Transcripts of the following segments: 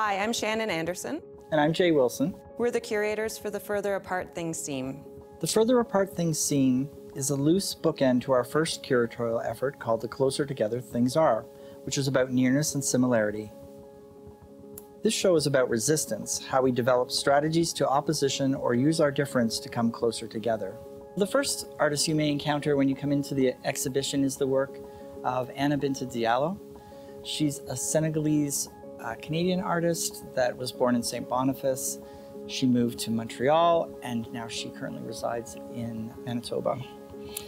Hi, I'm Shannon Anderson. And I'm Jay Wilson. We're the curators for the Further Apart Things Seem. The Further Apart Things Seem is a loose bookend to our first curatorial effort called The Closer Together Things Are, which is about nearness and similarity. This show is about resistance, how we develop strategies to opposition or use our difference to come closer together. The first artist you may encounter when you come into the exhibition is the work of Anna Binta Diallo. She's a Senegalese uh, Canadian artist that was born in St. Boniface. She moved to Montreal and now she currently resides in Manitoba.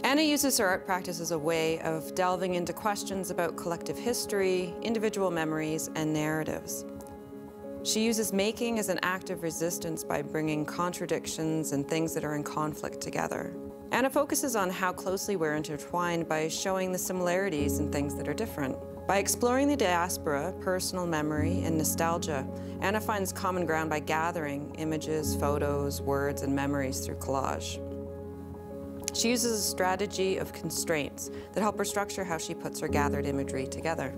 Anna uses her art practice as a way of delving into questions about collective history, individual memories, and narratives. She uses making as an act of resistance by bringing contradictions and things that are in conflict together. Anna focuses on how closely we're intertwined by showing the similarities in things that are different. By exploring the diaspora, personal memory, and nostalgia, Anna finds common ground by gathering images, photos, words, and memories through collage. She uses a strategy of constraints that help her structure how she puts her gathered imagery together.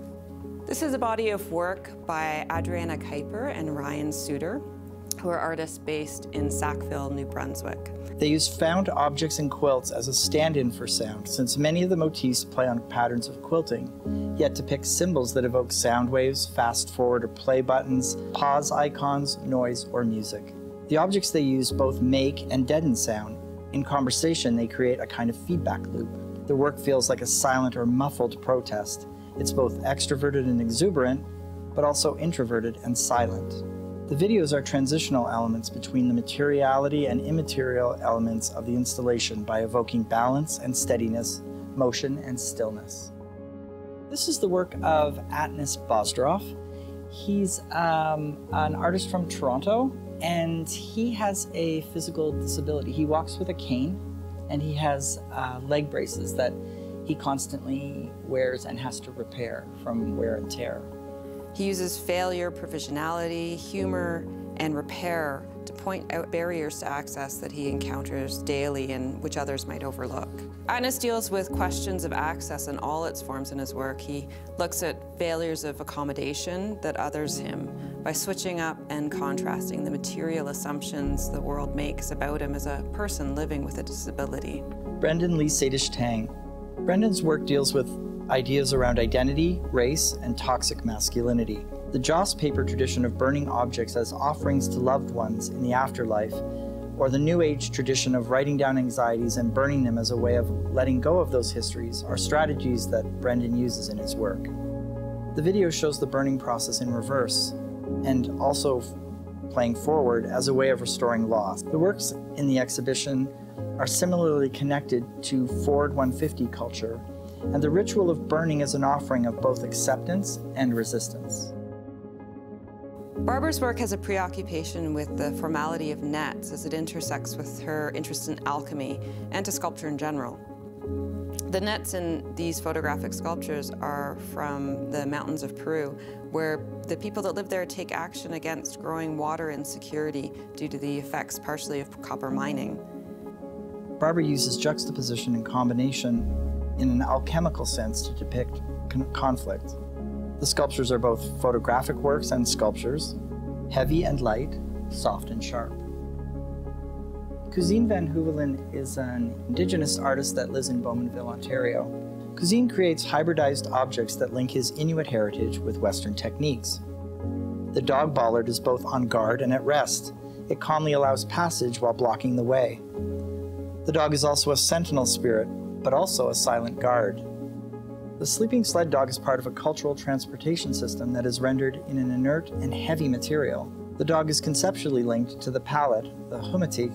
This is a body of work by Adriana Kuiper and Ryan Suter, who are artists based in Sackville, New Brunswick. They use found objects and quilts as a stand-in for sound, since many of the motifs play on patterns of quilting, yet depict symbols that evoke sound waves, fast forward or play buttons, pause icons, noise, or music. The objects they use both make and deaden sound. In conversation, they create a kind of feedback loop. The work feels like a silent or muffled protest. It's both extroverted and exuberant, but also introverted and silent. The videos are transitional elements between the materiality and immaterial elements of the installation by evoking balance and steadiness, motion and stillness. This is the work of Atanas Bozdarov. He's um, an artist from Toronto and he has a physical disability. He walks with a cane and he has uh, leg braces that he constantly wears and has to repair from wear and tear. He uses failure, provisionality, humor, and repair to point out barriers to access that he encounters daily and which others might overlook. Atanas deals with questions of access in all its forms in his work. He looks at failures of accommodation that others him by switching up and contrasting the material assumptions the world makes about him as a person living with a disability. Brendan Lee Satish Tang. Brendan's work deals with ideas around identity, race, and toxic masculinity. The Joss paper tradition of burning objects as offerings to loved ones in the afterlife, or the New Age tradition of writing down anxieties and burning them as a way of letting go of those histories are strategies that Brendan uses in his work. The video shows the burning process in reverse, and also playing forward as a way of restoring loss. The works in the exhibition are similarly connected to Ford 150 culture and the ritual of burning is an offering of both acceptance and resistance. Barbara's work has a preoccupation with the formality of nets as it intersects with her interest in alchemy and to sculpture in general. The nets in these photographic sculptures are from the mountains of Peru, where the people that live there take action against growing water insecurity due to the effects partially of copper mining. Barbara uses juxtaposition and combination in an alchemical sense to depict con conflict. The sculptures are both photographic works and sculptures, heavy and light, soft and sharp. Couzyn van Heuvelen is an Indigenous artist that lives in Bowmanville, Ontario. Couzyn creates hybridized objects that link his Inuit heritage with Western techniques. The dog bollard is both on guard and at rest. It calmly allows passage while blocking the way. The dog is also a sentinel spirit, but also a silent guard. The sleeping sled dog is part of a cultural transportation system that is rendered in an inert and heavy material. The dog is conceptually linked to the pallet, the qamutik,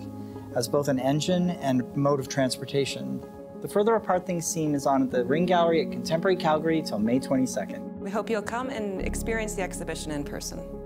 as both an engine and mode of transportation. The Further Apart Things Seem is on at the Ring Gallery at Contemporary Calgary till May 22nd. We hope you'll come and experience the exhibition in person.